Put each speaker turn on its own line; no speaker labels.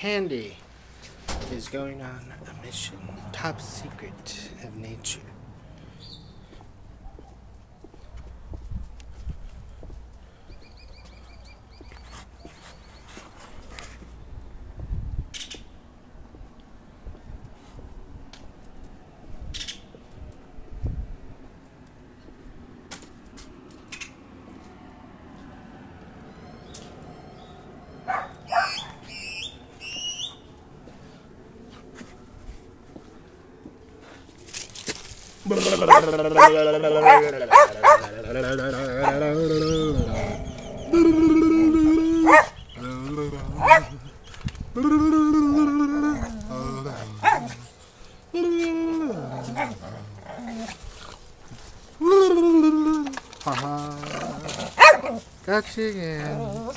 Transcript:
Handy is going on a mission, top secret of nature. 하하. 깍시겐.